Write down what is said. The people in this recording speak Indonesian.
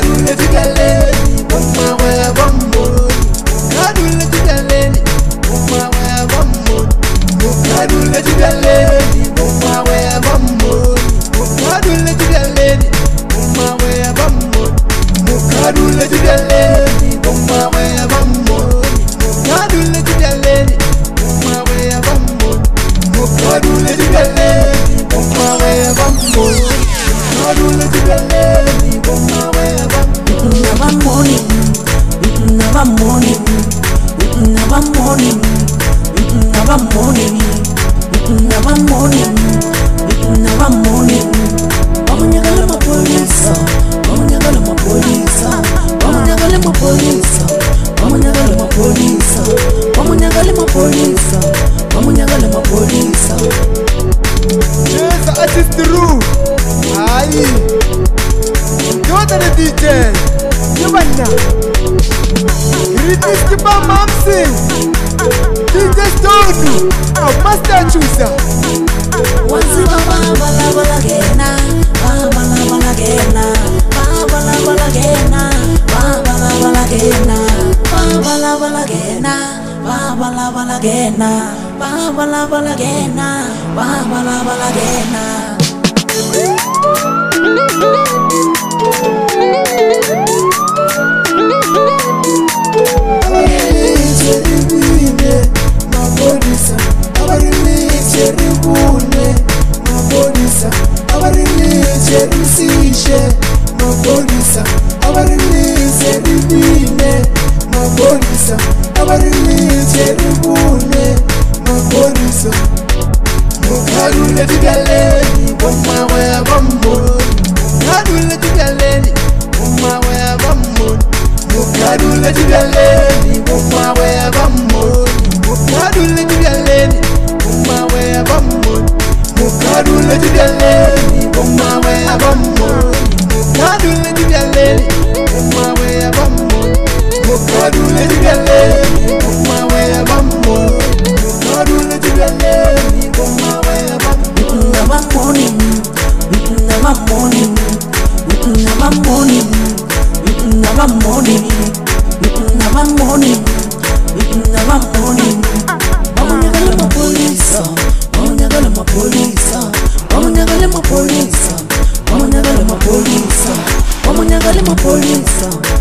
do, if you can. morning. Itu nama morning. DJ Greetings to my mom sing Jesus told me, our master. Once you bala bala bala gena, bala bala bala gena, bala bala bala gena, bala bala bala gena, bala bala bala gena, bala bala bala gena, bala bala bala gena, bala bala bala gena. mapolisa abarinitse ribune mapolisa mukhalule tibyaleni bomwawe abamoni mukhalule tibyaleni bomwawe abamoni mukhalule tibyaleni bomwawe abamoni mukhalule tibyaleni bomwawe abamoni mukhalule tibyaleni bomwawe abamoni Polisa, vamos negar uma polícia.